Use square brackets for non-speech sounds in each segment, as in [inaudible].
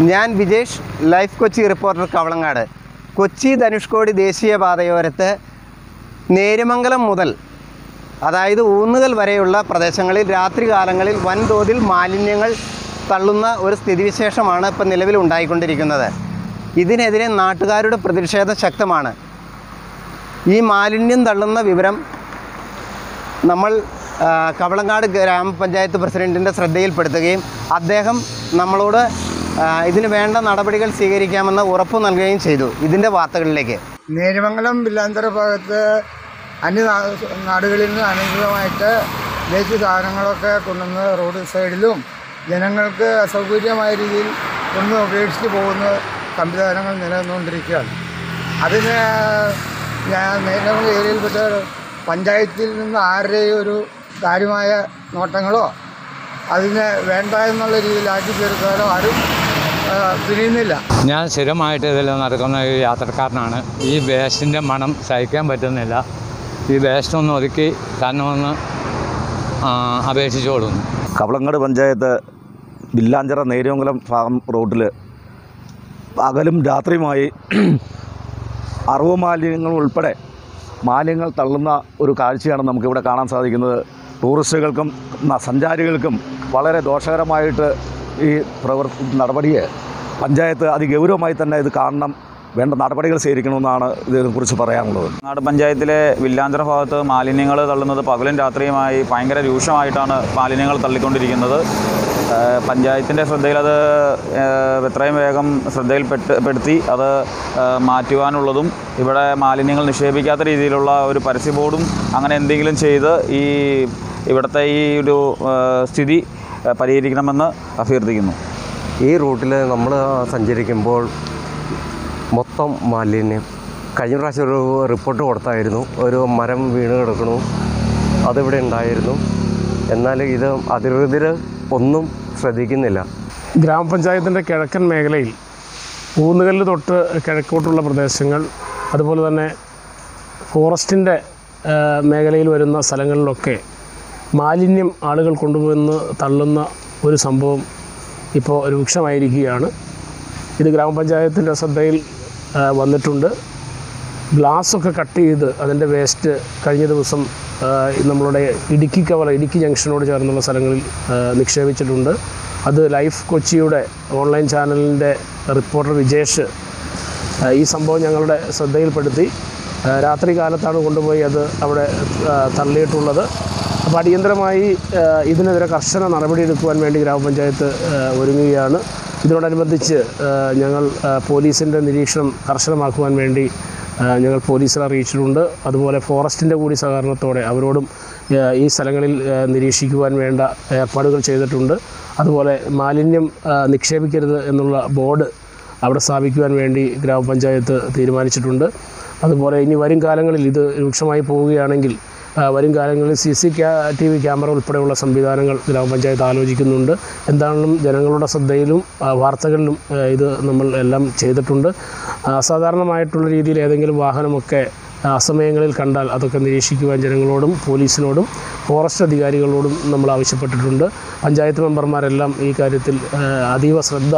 ഞാൻ Vijesh life Kochi reporter Kavalangad. Kochi Dhanushkodi ദേശീയപാതയോരത്ത് നേരുമംഗലം മുതൽ അതായത് ഊന്നുകൽ വരെയുള്ള പ്രദേശങ്ങളിൽ രാത്രികാലങ്ങളിൽ വൻതോതിൽ മാലിന്യങ്ങൾ തള്ളുന്ന ഒരു സ്ഥിതിവിശേഷമാണ് ഇപ്പം നിലവിൽ ഉണ്ടായിക്കൊണ്ടിരിക്കുന്നത്. ഇതിനെതിരെ നാട്ടുകാരുടെ പ്രതിഷേധം ശക്തമാണ്. ഈ മാലിന്യം തള്ളുന്ന വിവരം നമ്മൾ കവളങ്ങാട് ഗ്രാമപഞ്ചായത്ത് പ്രസിഡന്റിന്റെ ശ്രദ്ധയിൽപ്പെടുത്തുകയും അദ്ദേഹം നമ്മളോട് ഇതിന് വേണ്ട നടപടികൾ സ്വീകരിക്കാമെന്ന് ഉറപ്പ് നൽകുകയും ചെയ്തു. ഇതിന്റെ വാർത്തകളിലേക്ക്. നേരമംഗലം വില്ലാന്തര ഭാഗത്ത് അന്യ നാടുകളിൽ നിന്ന് അനുകൂലമായിട്ട് വേസ്റ്റ് സാധനങ്ങളൊക്കെ കൊണ്ടുവന്ന് റോഡ് സൈഡിലും ജനങ്ങൾക്ക് അസൗകര്യമായ രീതിയിൽ കൊണ്ട് ഉപേക്ഷിച്ച് പോകുന്ന സംവിധാനങ്ങൾ നിലനിന്നുകൊണ്ടിരിക്കുകയാണ്. അതിന് ഞാൻ നേരമംഗലം ഏരിയയിൽപ്പെട്ട പഞ്ചായത്തിൽ നിന്ന് ആരുടെയും ഒരു കാര്യമായ നോട്ടങ്ങളോ അതിന് വേണ്ട എന്നുള്ള രീതിയിൽ ആക്കി തീർക്കാനോ ആരും തിരിയുന്നില്ല. ഞാൻ സ്ഥിരമായിട്ട് ഇതിൽ നടക്കുന്ന ഒരു യാത്രക്കാരനാണ്. ഈ വേസ്റ്റിന്റെ മണം സഹിക്കാൻ പറ്റുന്നില്ല. ഈ വേസ്റ്റ് ഒന്ന് ഒതുക്കി തരണമെന്ന് ഒന്ന് അപേക്ഷിച്ചോളുന്നു കവളങ്ങാട് പഞ്ചായത്ത് വില്ലാഞ്ചിറ നേര്യമംഗലം ഫാം റോഡിൽ പകലും രാത്രിയുമായി [clears throat] അറിവ് മാലിന്യങ്ങൾ ഉൾപ്പെടെ മാലിന്യങ്ങൾ തള്ളുന്ന ഒരു കാഴ്ചയാണ് നമുക്കിവിടെ കാണാൻ സാധിക്കുന്നത്. ടൂറിസ്റ്റുകൾക്കും സഞ്ചാരികൾക്കും വളരെ ദോഷകരമായിട്ട് ഈ പ്രവർ നടപടിയെ പഞ്ചായത്ത് അതിഗൗരവമായി തന്നെ ഇത് കാണണം വേണ്ട നടപടികൾ സ്വീകരിക്കണമെന്നാണ് ഇതിനെക്കുറിച്ച് പറയാനുള്ളത്. നാട് പഞ്ചായത്തിലെ വില്ലാഞ്ചിറ ഭാഗത്ത് മാലിന്യങ്ങൾ തള്ളുന്നത് പകലും രാത്രിയുമായി ഭയങ്കര രൂക്ഷമായിട്ടാണ് മാലിന്യങ്ങൾ തള്ളിക്കൊണ്ടിരിക്കുന്നത്. പഞ്ചായത്തിന്റെ ശ്രദ്ധയിൽ അത് എത്രയും വേഗം ശ്രദ്ധയിൽപ്പെട്ട് പെടുത്തി അത് മാറ്റുവാനുള്ളതും ഇവിടെ മാലിന്യങ്ങൾ നിക്ഷേപിക്കാത്ത രീതിയിലുള്ള ഒരു പരസ്യ ബോർഡും അങ്ങനെ എന്തെങ്കിലും ചെയ്ത് ഈ ഇവിടുത്തെ ഈ ഒരു സ്ഥിതി പരിഹരിക്കണമെന്ന് അഭ്യർത്ഥിക്കുന്നു. ഈ റൂട്ടിൽ നമ്മൾ സഞ്ചരിക്കുമ്പോൾ മൊത്തം മാലിന്യം കഴിഞ്ഞ പ്രാവശ്യം ഒരു റിപ്പോർട്ട് കൊടുത്തായിരുന്നു. ഒരു മരം വീണ് കിടക്കണു. അതിവിടെ ഉണ്ടായിരുന്നു. എന്നാൽ ഇത് അധികൃതർ ഒന്നും ശ്രദ്ധിക്കുന്നില്ല. ഗ്രാമപഞ്ചായത്തിന്റെ കിഴക്കൻ മേഖലയിൽ ഊന്നുകല്ല് തൊട്ട് കിഴക്കോട്ടുള്ള പ്രദേശങ്ങൾ അതുപോലെ തന്നെ ഫോറസ്റ്റിന്റെ മേഖലയിൽ വരുന്ന സ്ഥലങ്ങളിലൊക്കെ മാലിന്യം ആളുകൾ കൊണ്ടുവന്ന് തള്ളുന്ന ഒരു സംഭവം ഇപ്പോൾ രൂക്ഷമായിരിക്കുകയാണ്. ഇത് ഗ്രാമപഞ്ചായത്തിന്റെ ശ്രദ്ധയിൽ വന്നിട്ടുണ്ട്. ഗ്ലാസ്സൊക്കെ കട്ട് ചെയ്ത് അതിന്റെ വേസ്റ്റ് കഴിഞ്ഞ ദിവസം നമ്മളുടെ ഇടുക്കി കവല ഇടുക്കി ജംഗ്ഷനോട് ചേർന്നുള്ള സ്ഥലങ്ങളിൽ നിക്ഷേപിച്ചിട്ടുണ്ട്. അത് ലൈഫ് കൊച്ചിയുടെ ഓൺലൈൻ ചാനലിന്റെ റിപ്പോർട്ടർ വിജേഷ് ഈ സംഭവം ഞങ്ങളുടെ ശ്രദ്ധയിൽപ്പെടുത്തി. രാത്രി കാലത്താണ് കൊണ്ടുപോയി അത് അവിടെ തള്ളിയിട്ടുള്ളത്. അപ്പോൾ അടിയന്തരമായി ഇതിനെതിരെ കർശന നടപടിയെടുക്കുവാൻ വേണ്ടി ഗ്രാമപഞ്ചായത്ത് ഒരുങ്ങുകയാണ്. ഇതിനോടനുബന്ധിച്ച് ഞങ്ങൾ പോലീസിന്റെ നിരീക്ഷണം കർശനമാക്കുവാൻ വേണ്ടി ഞങ്ങൾ പോലീസിനെ അറിയിച്ചിട്ടുണ്ട്. അതുപോലെ ഫോറസ്റ്റിന്റെ കൂടി സഹകരണത്തോടെ അവരോടും ഈ സ്ഥലങ്ങളിൽ നിരീക്ഷിക്കുവാൻ വേണ്ട ഏർപ്പാടുകൾ ചെയ്തിട്ടുണ്ട്. അതുപോലെ മാലിന്യം നിക്ഷേപിക്കരുത് എന്നുള്ള ബോർഡ് അവിടെ സ്ഥാപിക്കുവാൻ വേണ്ടി ഗ്രാമപഞ്ചായത്ത് തീരുമാനിച്ചിട്ടുണ്ട്. അതുപോലെ ഇനി വരും കാലങ്ങളിൽ ഇത് രൂക്ഷമായി പോവുകയാണെങ്കിൽ വരും കാലങ്ങളിൽ C C T V camera ഉൾപ്പെടെയുള്ള സംവിധാനങ്ങൾ ഗ്രാമപഞ്ചായത്ത് ആലോചിക്കുന്നുണ്ട്. എന്താണെങ്കിലും ജനങ്ങളുടെ ശ്രദ്ധയിലും വാർത്തകളിലും ഇത് നമ്മൾ എല്ലാം ചെയ്തിട്ടുണ്ട്. അസാധാരണമായിട്ടുള്ള രീതിയിൽ ഏതെങ്കിലും വാഹനമൊക്കെ അസമയങ്ങളിൽ കണ്ടാൽ അതൊക്കെ നിരീക്ഷിക്കുവാൻ ജനങ്ങളോടും പോലീസിനോടും ഫോറസ്റ്റ് അധികാരികളോടും നമ്മൾ ആവശ്യപ്പെട്ടിട്ടുണ്ട്. പഞ്ചായത്ത് മെമ്പർമാരെല്ലാം ഈ കാര്യത്തിൽ അതീവ ശ്രദ്ധ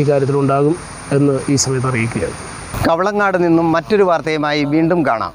ഈ കാര്യത്തിലുണ്ടാകും എന്ന് ഈ സമയത്ത് അറിയിക്കുകയാണ്. കവളങ്ങാട് നിന്നും മറ്റൊരു വാർത്തയുമായി വീണ്ടും കാണാം.